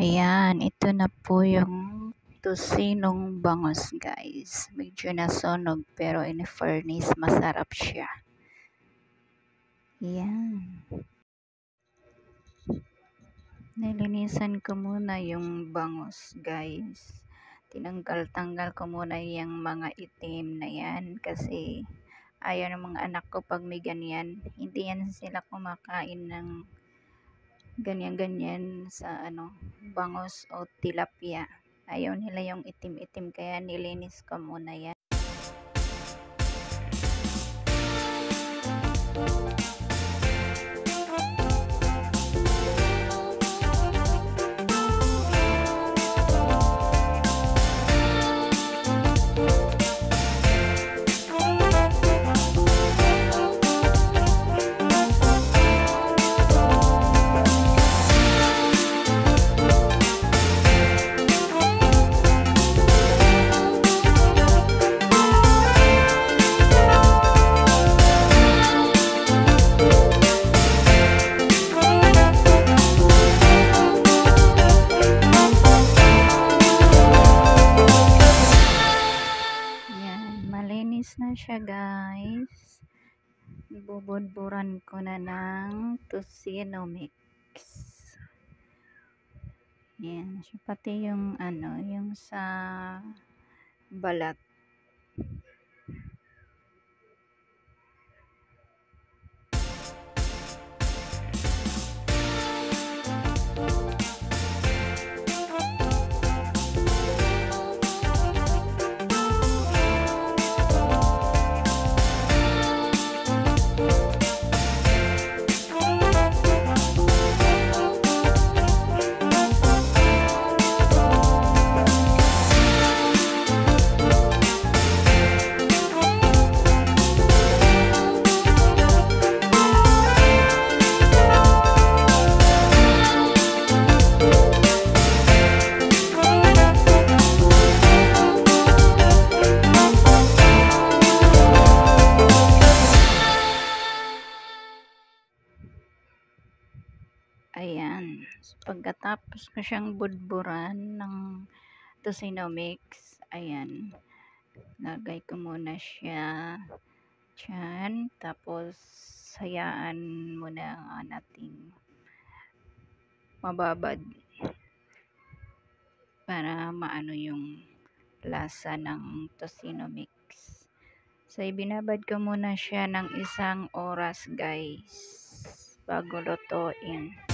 Ayan, ito na po yung tosinong bangos guys. Medyo nasunog pero in fairness masarap siya. Ayan. Nilinisan ko muna yung bangos guys. Tinanggal-tanggal ko muna yung mga itim na yan kasi ayaw ng mga anak ko pag may ganyan. Hindi yan sila kumakain ng ganyan-ganyan sa ano, bangos o tilapia. Ayaw nila yung itim-itim kaya nilinis ko muna yan. Malinis na siya guys. Bubudburan ko na ng tocino mix yan siya. Pati yung ano yung sa balat Ayan. Pagkatapos ko siyang budburan ng tocino mix, ayan. Lagay ko muna siya dyan. Tapos, hayaan muna ang nating mababad para maano yung lasa ng tocino mix. So, ibinabad ko muna siya ng isang oras guys bago lutuin.